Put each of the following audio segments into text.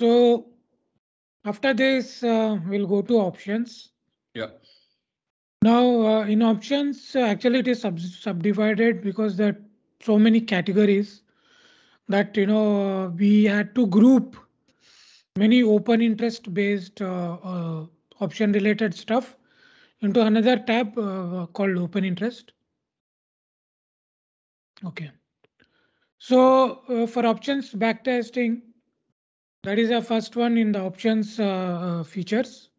So after this, uh, we'll go to options. Yeah. Now uh, in options, uh, actually it is sub subdivided because there are so many categories that you know uh, we had to group many open interest based uh, uh, option related stuff into another tab uh, called open interest. Okay. So uh, for options backtesting, that is the first one in the options uh, uh, features.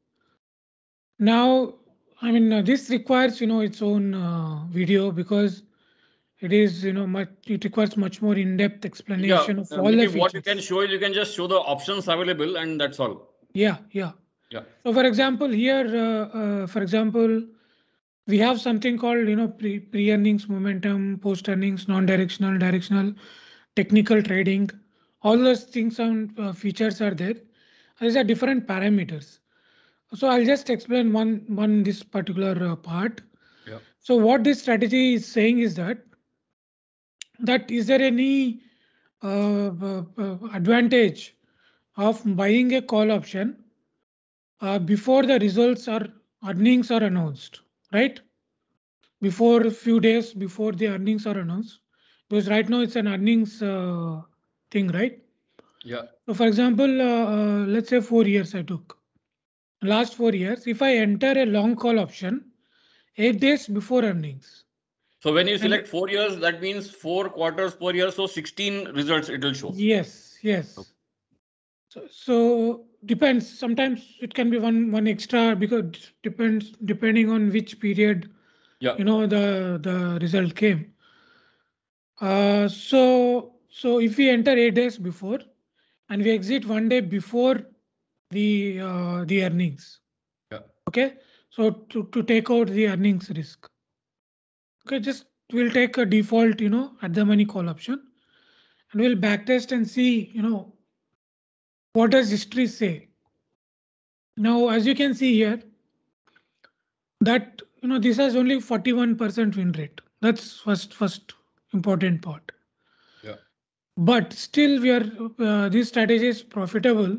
Now, I mean, uh, this requires, you know, its own uh, video because it is, you know, much, it requires much more in-depth explanation yeah, of all the. What you can show is you can just show the options available and that's all. Yeah, yeah. Yeah. So for example, here, uh, for example, we have something called, you know, pre, pre-earnings momentum, post-earnings, non-directional, directional, technical trading, all those things and uh, features are there. These are different parameters. So I'll just explain one one this particular uh, part. Yeah. So what this strategy is saying is that that is there any uh, uh, uh, advantage of buying a call option uh, before the results or earnings are announced, right? Before a few days before the earnings are announced, because right now it's an earnings uh, thing, right? Yeah. So for example, uh, uh, let's say four years I took. Last four years, if I enter a long call option, eight days before earnings. So when you select four years, that means four quarters per year. So 16 results it will show. Yes, yes. Okay. So, so depends. Sometimes it can be one one extra because depends depending on which period Yeah. you know the the result came. Uh, so so if we enter eight days before and we exit one day before the uh, the earnings. Yeah. Okay. So to, to take out the earnings risk. Okay, just we'll take a default, you know, at the money call option and we'll backtest and see, you know, what does history say? Now, as you can see here, that you know this has only 41% win rate. That's first first important part. Yeah. But still, we are uh, this strategy is profitable,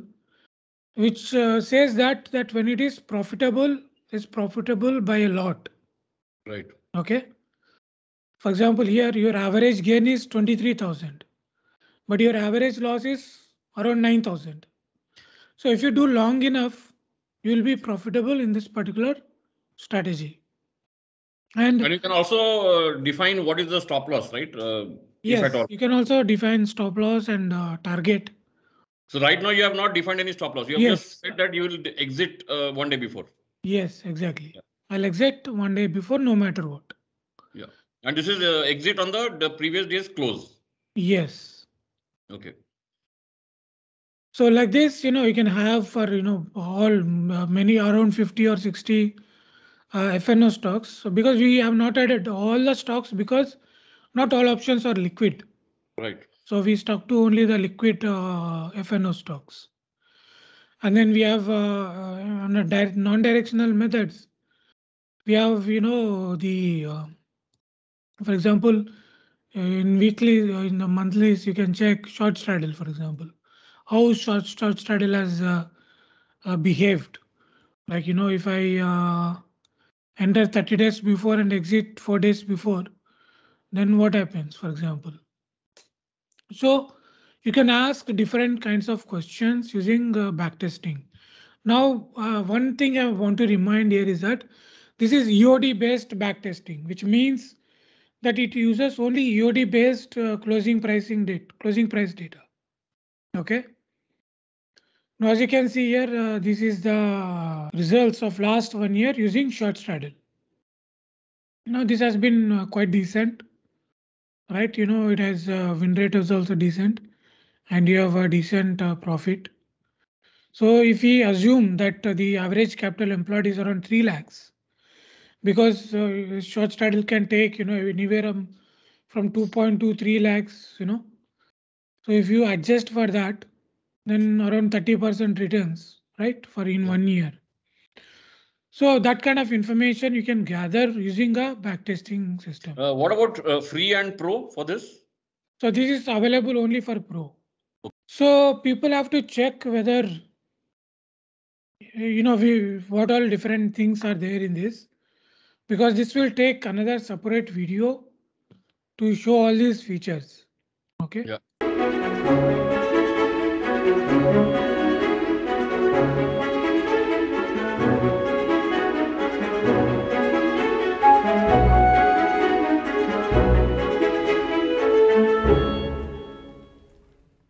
which uh, says that that when it is profitable, is profitable by a lot. Right. Okay. For example, here your average gain is 23,000, but your average loss is around 9,000. So if you do long enough, you will be profitable in this particular strategy. And And you can also uh, define what is the stop loss, right? Uh, if yes, at all. you can also define stop loss and uh, target. So right now you have not defined any stop loss. You have Yes. just said that you will exit uh, one day before. Yes, exactly. Yeah. I'll exit one day before, no matter what. Yeah. And this is uh, exit on the, the previous day's close. Yes. Okay. So like this, you know, you can have for, you know, all uh, many around 50 or 60 uh, FNO stocks. So because we have not added all the stocks because not all options are liquid. Right. So we stuck to only the liquid uh, FNO stocks. And then we have uh, uh, on a direct, non-directional methods. We have, you know, the, uh, for example, in weekly, uh, in the monthlies, you can check short straddle, for example, how short, short straddle has uh, uh, behaved. Like, you know, if I uh, enter 30 days before and exit four days before, then what happens, for example? So you can ask different kinds of questions using uh, backtesting. Now, uh, one thing I want to remind here is that this is EOD based backtesting, which means that it uses only EOD based uh, closing pricing data, closing price data. Okay. Now, as you can see here, uh, this is the results of last one year using short straddle. Now, this has been uh, quite decent, right? You know, it has uh, win rate is also decent and you have a decent uh, profit. So if we assume that uh, the average capital employed is around 3 lakhs, because uh, short straddle can take, you know, anywhere um, from 2.23 lakhs, you know. So if you adjust for that, then around 30% returns, right, for in one year. So that kind of information you can gather using a backtesting system. Uh, what about uh, free and pro for this? So this is available only for pro. So people have to check whether you know we what all different things are there in this because this will take another separate video to show all these features. Okay. Yeah. Thank you.